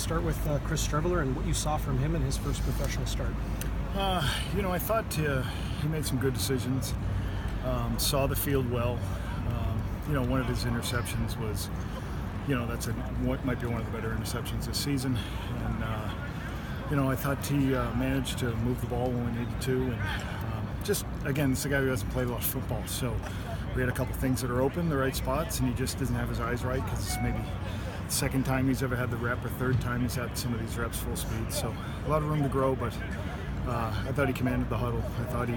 start with uh, Chris Streveler and what you saw from him in his first professional start. Uh, you know, I thought uh, he made some good decisions. Um, saw the field well. Um, you know, one of his interceptions was, you know, that's a what might be one of the better interceptions this season. And uh, you know, I thought he uh, managed to move the ball when we needed to, and um, just again, is a guy who hasn't played a lot of football, so we had a couple things that are open, the right spots, and he just doesn't have his eyes right because it's maybe second time he's ever had the rep or third time he's had some of these reps full speed. So a lot of room to grow, but uh, I thought he commanded the huddle. I thought he,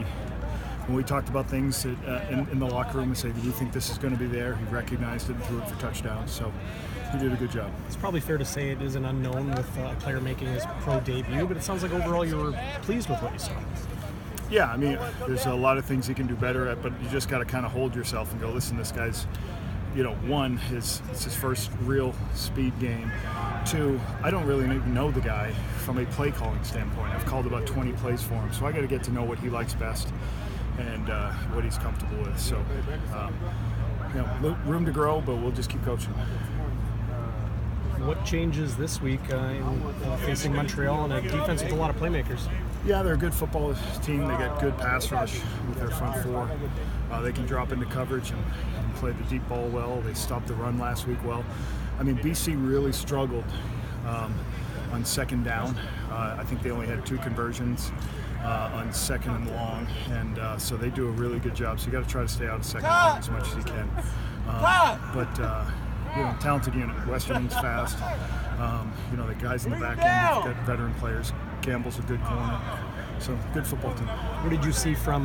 when we talked about things that, uh, in, in, the locker room and say, do you think this is going to be there? He recognized it and threw it for touchdown. So he did a good job. It's probably fair to say it is an unknown with uh, a player making his pro debut, but it sounds like overall you were pleased with what you saw. Yeah, I mean, there's a lot of things he can do better at, but you just got to kind of hold yourself and go, listen, this guy's, you know, one, his, it's his first real speed game. Two, I don't really know the guy from a play calling standpoint. I've called about 20 plays for him, so I got to get to know what he likes best and uh, what he's comfortable with. So, um, you know, room to grow, but we'll just keep coaching what changes this week uh, in uh, facing Montreal and a defense with a lot of playmakers? Yeah, they're a good football team. They got good pass rush with their front four. Uh, they can drop into coverage and, and, play the deep ball well. They stopped the run last week well. I mean, BC really struggled um, on second down. Uh, I think they only had two conversions. Uh, on second and long, and uh, so they do a really good job. So you got to try to stay out of second long as much as you can. Um, but uh, you know, talented unit. Westerman's fast. Um, you know, the guys in the back end, got veteran players. Campbell's a good corner. So good football team. What did you see from